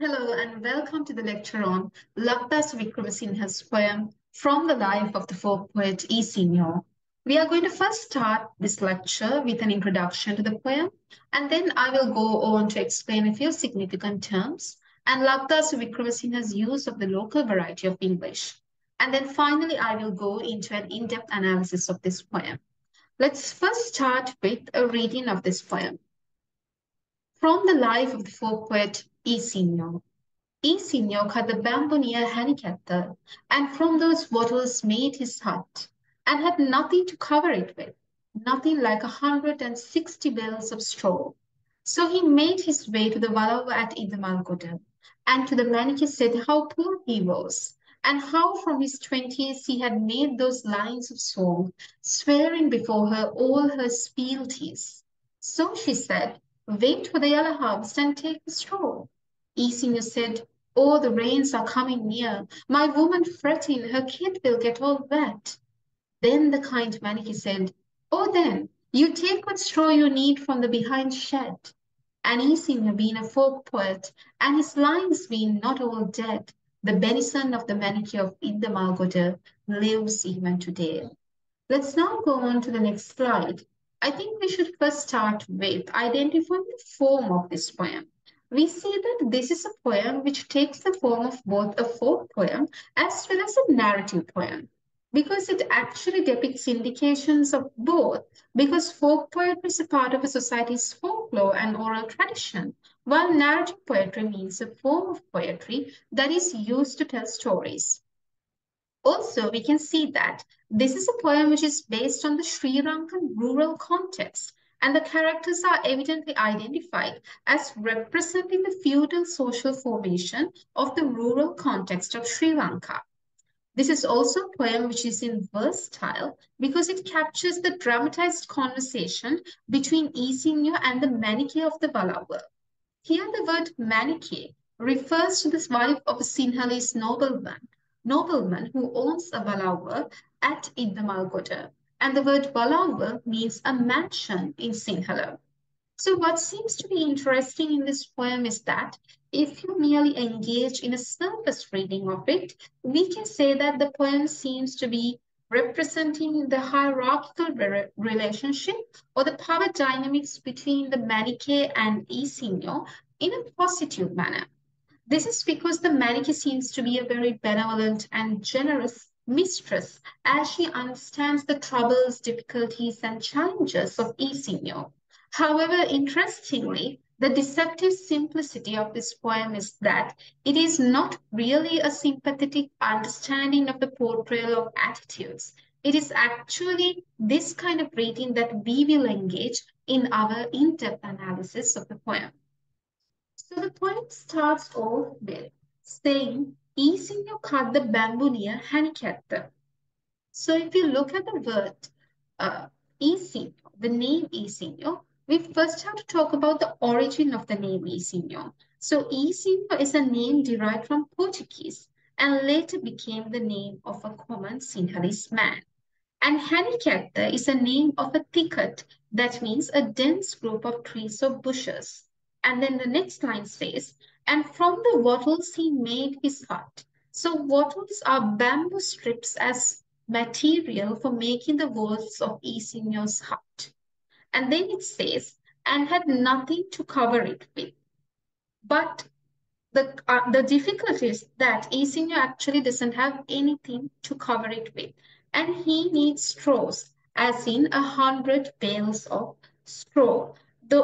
Hello and welcome to the lecture on Lakdas Wikkramasinha's poem From the Life of the Folk Poet E. Senior. We are going to first start this lecture with an introduction to the poem and then I will go on to explain a few significant terms and Lakdas Wikkramasinha's use of the local variety of English. And then finally I will go into an in-depth analysis of this poem. Let's first start with a reading of this poem. From the life of the folk poet Ysinno. Ysinno had the bamboo near Haniketta, and from those wattles made his hut, and had nothing to cover it with, nothing like a hundred and sixty bales of straw. So he made his way to the Valawa at Iddamalgoda, and to the Manike said how poor he was, and how from his twenties he had made those lines of song, swearing before her all her fealties. So she said, Wait for the Yala harvest and take the straw. Ysinno said, Oh, the rains are coming near. My woman fretting, her kid will get all wet. Then the kind Manike said, Oh, then, you take what straw you need from the behind shed. And Ysinno being a folk poet, and his lines being not all dead, the benison of the Manike of Iddamalgoda lives even today. Let's now go on to the next slide I think we should first start with identifying the form of this poem. We see that this is a poem which takes the form of both a folk poem as well as a narrative poem because it actually depicts indications of both because folk poetry is a part of a society's folklore and oral tradition while narrative poetry means a form of poetry that is used to tell stories also, we can see that this is a poem which is based on the Sri Lankan rural context, and the characters are evidently identified as representing the feudal social formation of the rural context of Sri Lanka. This is also a poem which is in verse style because it captures the dramatized conversation between Ysinno and the Manike of the Valawa. Here the word Manike refers to the wife of a Sinhalese nobleman nobleman who owns a Valawa at Iddamalgoda. And the word Valawa means a mansion in Sinhala. So what seems to be interesting in this poem is that if you merely engage in a surface reading of it, we can say that the poem seems to be representing the hierarchical re relationship or the power dynamics between the Manike and Ysinno in a positive manner. This is because the Manike seems to be a very benevolent and generous mistress as she understands the troubles, difficulties, and challenges of Ysinno. However, interestingly, the deceptive simplicity of this poem is that it is not really a sympathetic understanding of the portrayal of attitudes. It is actually this kind of reading that we will engage in our in-depth analysis of the poem. So the poem starts off with saying, Ysinno cut the bamboo near Haniketta. So if you look at the word uh, Ysinno, the name Ysinno, we first have to talk about the origin of the name Ysinno. So Ysinno is a name derived from Portuguese and later became the name of a common Sinhalese man. And Haniketta is a name of a thicket that means a dense group of trees or bushes. And then the next line says, and from the wattles he made his hut. So wattles are bamboo strips as material for making the walls of Ysinno's hut. And then it says, and had nothing to cover it with. But the, uh, the difficulty is that Ysinno actually doesn't have anything to cover it with. And he needs straws, as in a hundred bales of straw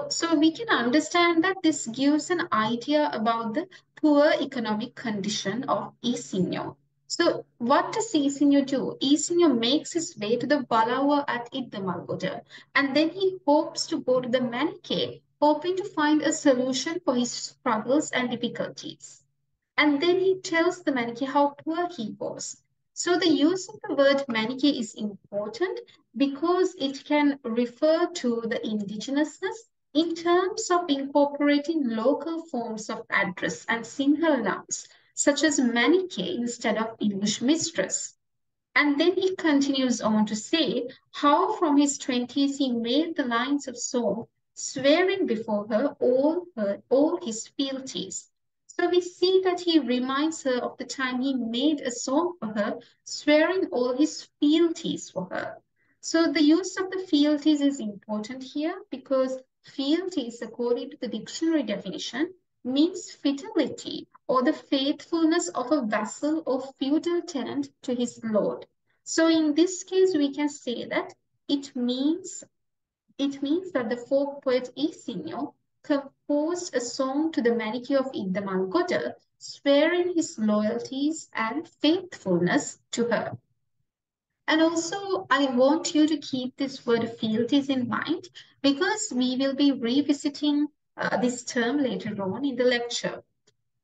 so we can understand that this gives an idea about the poor economic condition of Ysinno. So what does Ysinno do? Ysinno makes his way to the Valawa at Iddamalgoda and then he hopes to go to the Manike, hoping to find a solution for his struggles and difficulties. And then he tells the Manike how poor he was. So the use of the word Manike is important because it can refer to the indigenousness in terms of incorporating local forms of address and single nouns, such as Manike instead of English mistress. And then he continues on to say how from his 20s he made the lines of song, swearing before her all, her, all his fealties. So we see that he reminds her of the time he made a song for her, swearing all his fealties for her. So the use of the fealties is important here because fealties, according to the dictionary definition, means fidelity or the faithfulness of a vassal or feudal tenant to his lord. So in this case, we can say that it means it means that the folk poet Ysinno composed a song to the Manike of Iddamalgoda, swearing his loyalties and faithfulness to her. And also, I want you to keep this word fealties in mind because we will be revisiting uh, this term later on in the lecture.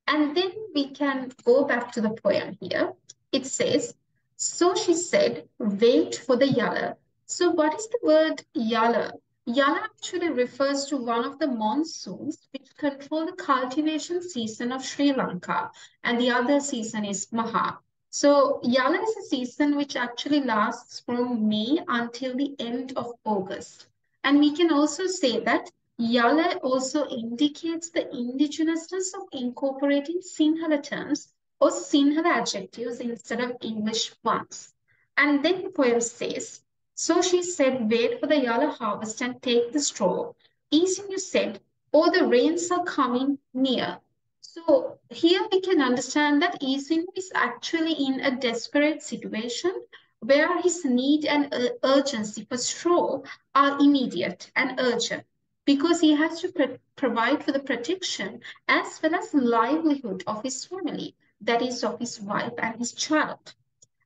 And then we can go back to the poem here. It says, So she said, wait for the Yala. So what is the word yalla? Yala actually refers to one of the monsoons which control the cultivation season of Sri Lanka, and the other season is Maha. So Yala is a season which actually lasts from May until the end of August. And we can also say that Yala also indicates the indigenousness of incorporating Sinhala terms or Sinhala adjectives instead of English ones. And then the poem says, so she said, Wait for the Yala harvest and take the straw. Ysinno said, Oh, the rains are coming near. So here we can understand that Ysinno is actually in a desperate situation where his need and uh, urgency for straw are immediate and urgent because he has to pro provide for the protection as well as livelihood of his family, that is of his wife and his child.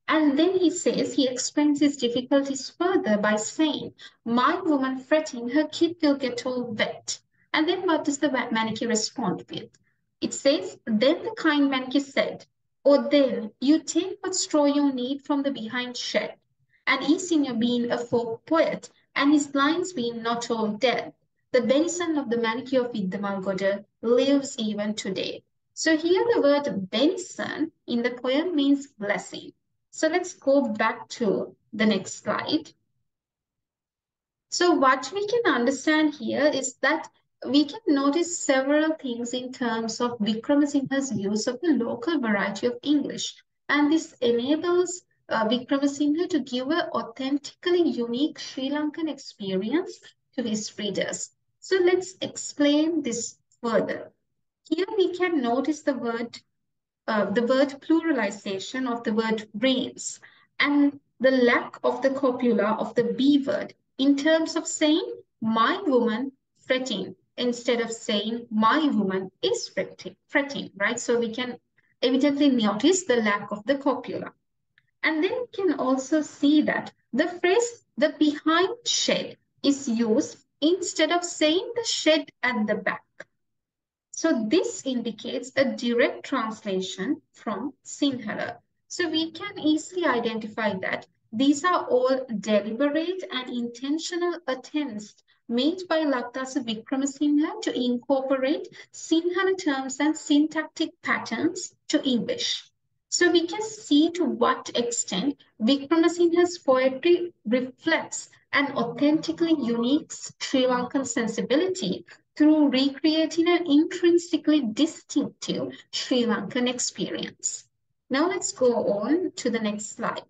And then he says, he explains his difficulties further by saying, My woman fretting, her kid will get all wet. And then what does the Manike respond with? It says, Then the kind Manike said, Or then you take what straw you need from the behind shed. And Ysinno being a folk poet, and his lines being not all dead, the benison of the Manike of Iddamalgoda lives even today. So here the word benison in the poem means blessing. So let's go back to the next slide. So what we can understand here is that we can notice several things in terms of Wikkramasinha's use of the local variety of English. And this enables uh, Vikramasinghe to give an authentically unique Sri Lankan experience to his readers. So let's explain this further. Here we can notice the word uh, the word pluralization of the word rains and the lack of the copula of the B word in terms of saying my woman fretting instead of saying my woman is fretting, fretting, right? So we can evidently notice the lack of the copula. And then we can also see that the phrase the behind shed is used instead of saying the shed at the back. So this indicates a direct translation from Sinhala. So we can easily identify that these are all deliberate and intentional attempts made by Lakdasa Wikkramasinha to incorporate Sinhala terms and syntactic patterns to English. So we can see to what extent Wikkramasinha's poetry reflects an authentically unique Sri Lankan sensibility through recreating an intrinsically distinctive Sri Lankan experience. Now let's go on to the next slide.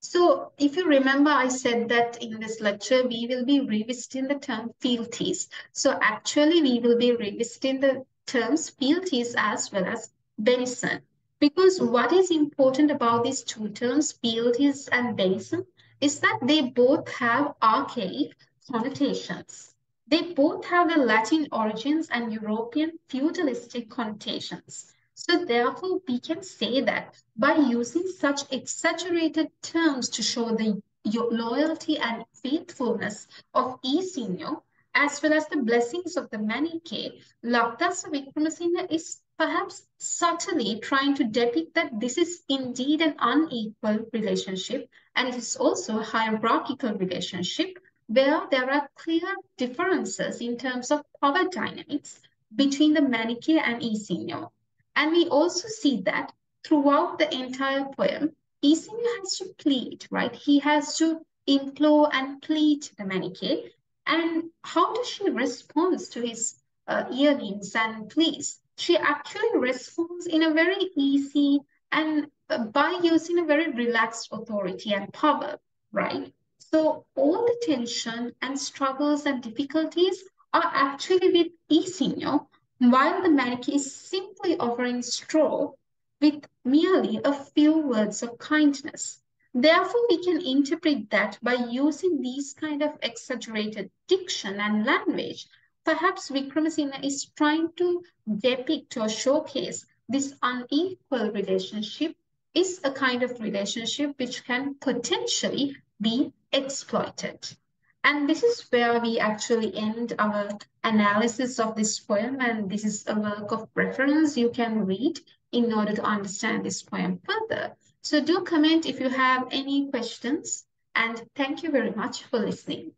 So if you remember, I said that in this lecture, we will be revisiting the term fealties. So actually, we will be revisiting the terms fealties as well as benison. Because what is important about these two terms, fealties and benison, is that they both have archaic connotations. They both have the Latin origins and European feudalistic connotations. So therefore, we can say that by using such exaggerated terms to show the loyalty and faithfulness of Ysinno, as well as the blessings of the Manike, Lakdasa Wikkramasinha is perhaps subtly trying to depict that this is indeed an unequal relationship and it is also a hierarchical relationship where there are clear differences in terms of power dynamics between the Manike and Ysinno. And we also see that throughout the entire poem, Ysinno has to plead, right? He has to implore and plead the Manike. And how does she respond to his uh, yearnings and pleas? she actually responds in a very easy and uh, by using a very relaxed authority and power, right? So all the tension and struggles and difficulties are actually with Ysinno, while the Manike is simply offering straw with merely a few words of kindness. Therefore, we can interpret that by using these kind of exaggerated diction and language, perhaps Wikkramasinha is trying to depict or showcase this unequal relationship is a kind of relationship which can potentially be exploited. And this is where we actually end our analysis of this poem. And this is a work of reference you can read in order to understand this poem further. So do comment if you have any questions. And thank you very much for listening.